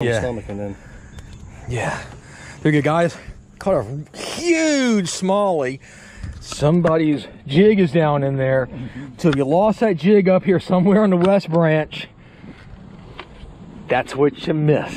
Yeah. stomach and then Yeah. There you go, guys. Caught a huge smalley. Somebody's jig is down in there. So if you lost that jig up here somewhere on the West Branch, that's what you missed.